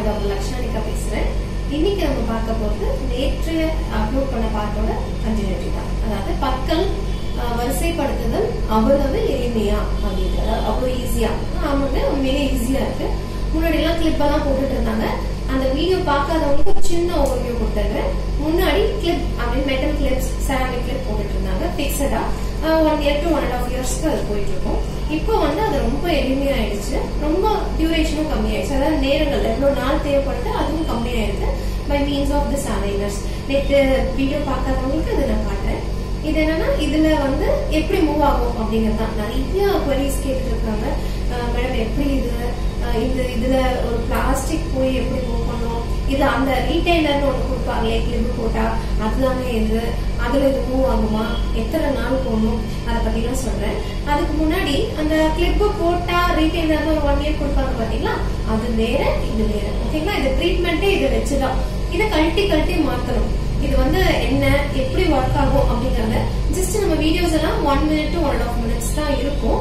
உங்களோட டாக்டர் லக்ஷானிகா பேசுறேன். இன்னைக்கு நம்ம பார்க்க போறது நேற்று அப்லோட் பண்ண பாட்டோட கண்டினியூட்டி தான். அதாவது பற்கள் வரிசைப்படுத்துதல் அவ்வளவு எளிமையா அப்படின்றது. அதாவது அவ்வளவு ஈஸியா அவங்களுக்கு உண்மையிலே ஈஸியா இருக்கு. முன்னாடி எல்லாம் கிளிப் போட்டுட்டு இருந்தாங்க. அந்த வீடியோ பார்க்காதவங்களுக்கு ஒரு சின்ன ஓவர்வியூ கொடுத்துருக்கேன் முன்னாடி கிளிப் அப்படின்னு மெட்டல் கிளிப்ஸ் செராமிக் கிளிப் போட்டுட்டு இருந்தாங்க. பிக்சடா one year to one and half இயர்ஸ்க்கு அது போயிட்டு இருக்கும் இப்போ வந்து அது ரொம்ப எளிமையாயிடுச்சு. ரொம்ப டியூரேஷனும் கம்மியாயிடுச்சு. அதாவது நேரங்கள் எவ்வளவு நாள் தேவைப்படுது அதுவும் கம்மியாயிருக்கு by means of this aligners நேற்று வீடியோ பார்க்காதவங்களுக்கு அதை நான் காட்டுறேன். இது என்னன்னா இதுல வந்து எப்படி மூவ் ஆகும் அப்படிங்கிறது. தான் நிறைய கொரிஸ் கேட்டுட்டு இருக்காங்க மேடம் எப்படி இது? இது இதுல ஒரு பிளாஸ்டிக் போய் எப்படி மூவ் பண்ணுவோம் இது அந்த ரீட்டைலர்னு ஒன்று கொடுப்பாங்களே கிளிப்பு போட்டா அதுதானே இது? அதுல இது மூவ் ஆகுமா எத்தனை நாள் போகணும்? அதை பத்தி தான் சொல்றேன். அதுக்கு முன்னாடி அந்த கிளிப்பு போட்டா ரீட்டைலர்னு ஒரு ஒன் இயர் கொடுப்பாங்க பாத்தீங்களா? அது வேற இது வேற. ஓகேங்களா? இது ட்ரீட்மெண்ட்டே இதை வச்சுதான். இதை கழட்டி கழட்டி மாத்தணும். இது வந்து என்ன எப்படி ஒர்க் ஆகும் அப்படிங்கறத ஜஸ்ட் நம்ம வீடியோஸ் எல்லாம் one minute to one and half minutes தான் இருக்கும்.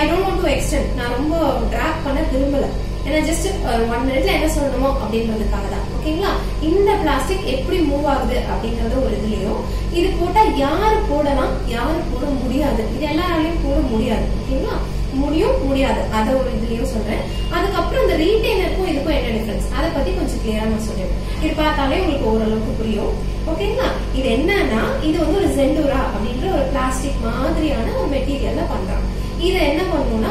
I don't want to extend நான் ரொம்ப டிராக் பண்ண விரும்பல. ஏன்னா ஜஸ்ட் ஒன் மினிட்ல என்ன சொல்லணுமோ அப்படின்றதுக்காக தான். ஓகேங்களா? இந்த பிளாஸ்டிக் எப்படி மூவ் ஆகுது அப்படிங்கறது ஒரு இதுலயும் இது போட்டா யாரு போடலாம் யாரு போட முடியாது. இது எல்லாராலையும் போட முடியாது. ஓகேங்களா? முடியும் முடியாது. அத ஒரு இதுலயும் சொல்றேன். அதுக்கப்புறம் இந்த ரீட்டைனருக்கும் இதுக்கும் என்ன டிஃபரன்ஸ் அதை பத்தி கொஞ்சம் கிளியரா நான் சொல்றேன். இது பார்த்தாலே உங்களுக்கு ஓரளவுக்கு புரியும். ஓகேங்களா? இது என்னன்னா இது வந்து ஒரு ஜெண்டூரா அப்படின்ற ஒரு பிளாஸ்டிக் மாதிரியான ஒரு மெட்டீரியல்ல பண்றாங்க. இதை என்ன பண்ணுவோம்னா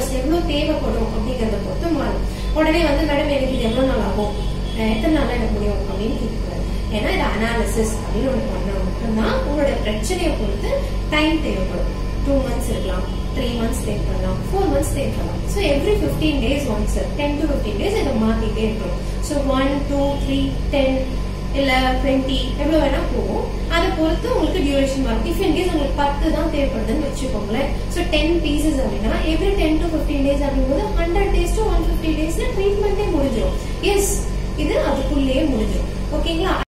ஒவ்வொருத்தருக்கும் எவ்வளவு தேவைப்படும் அப்படிங்கறத பொறுத்து மாறும். உடனே வந்து மேடம் எனக்கு இது எவ்வளவு நாள் ஆகும்? எத்தனை நாள் எனக்கு முடியும்? அப்படின்னு கேட்கக்கூடாது ஏன்னா இது அனாலிசிஸ் அப்படின்னு ஒன்று பண்ணா மட்டும்தான் உங்களோட பிரச்சனையை பொறுத்து டைம் தேவைப்படும். டூ மந்த்ஸ் இருக்கலாம் த்ரீ மந்த்ஸ் தேவைப்படலாம் ஃபோர் மந்த்ஸ் தேவைப்படலாம் so every fifteen days once ten to fifteen days இதை மாத்திட்டே இருக்கணும். So one two three ten இல்ல டுவெண்ட்டி எவ்வளவு வேணா போகும். அதை பொறுத்து உங்களுக்கு டியூரேஷன் வரும் இஃப் இன் கேஸ் உங்களுக்கு பத்து தான் தேவைப்படுதுன்னு வச்சுக்கோங்களேன். ஸோ டென் பீசஸ் அப்படின்னா every ten to fifteen days அப்படிங்கும்போது hundred days to one fifty டேஸ்ல ட்ரீட்மெண்ட்டே முடிஞ்சிடும் எஸ் இது அதுக்குள்ளேயே முடிஞ்சிடும் ஓகேங்களா